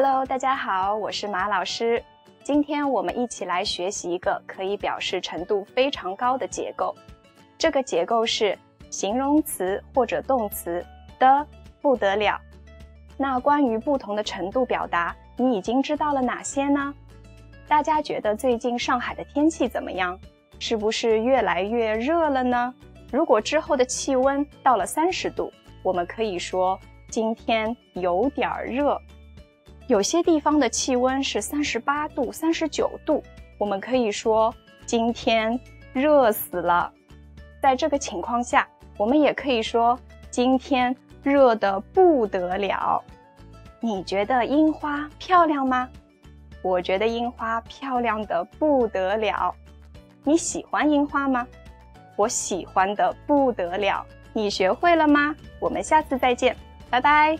Hello，大家好，我是马老师。今天我们一起来学习一个可以表示程度非常高的结构。这个结构是形容词或者动词的不得了。那关于不同的程度表达，你已经知道了哪些呢？大家觉得最近上海的天气怎么样？是不是越来越热了呢？如果之后的气温到了三十度，我们可以说今天有点热。有些地方的气温是三十八度、三十九度，我们可以说今天热死了。在这个情况下，我们也可以说今天热得不得了。你觉得樱花漂亮吗？我觉得樱花漂亮的不得了。你喜欢樱花吗？我喜欢的不得了。你学会了吗？我们下次再见，拜拜。